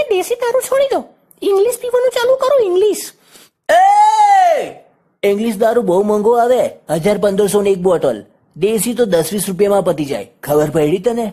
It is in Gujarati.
તમે દેશી દારૂ છોડી દો. ઇંગ્લિશ પીવાનું ચાલુ કરો ઇંગ્લિશ એ ઇંગ્લિશ દારૂ બહુ મોંઘો આવે. હજાર પંદરસો ની એક બોટલ. દેશી તો દસ વીસ રૂપિયામાં પતી જાય. ખબર પડી તને?